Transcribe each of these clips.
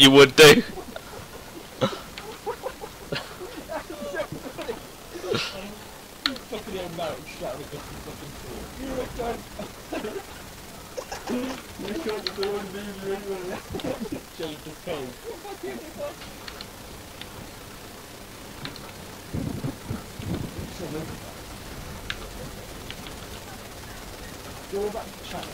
you would do. fucking hell, Marek shouting against the fucking door. You can't. You can't do anything. Change the code. Go back to chat.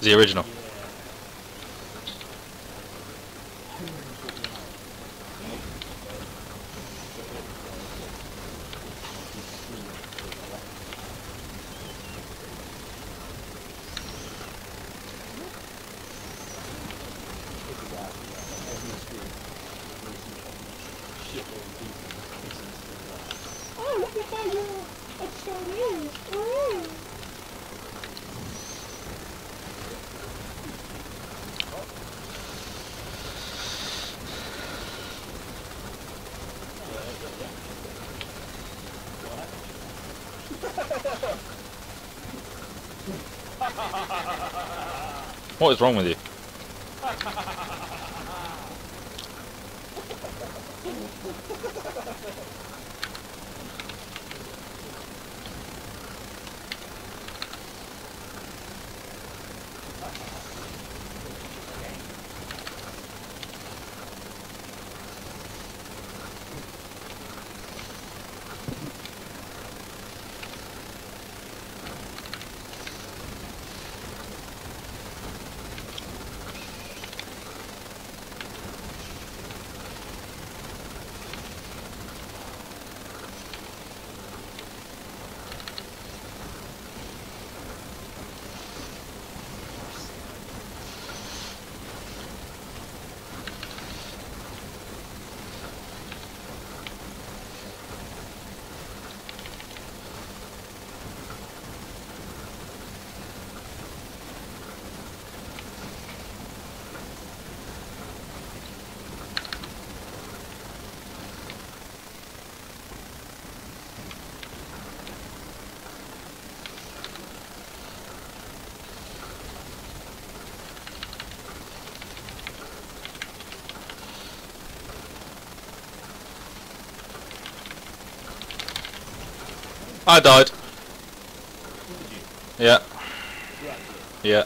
The original. You It's so neat. Ooh. What is wrong with you? I died. Yeah. Yeah.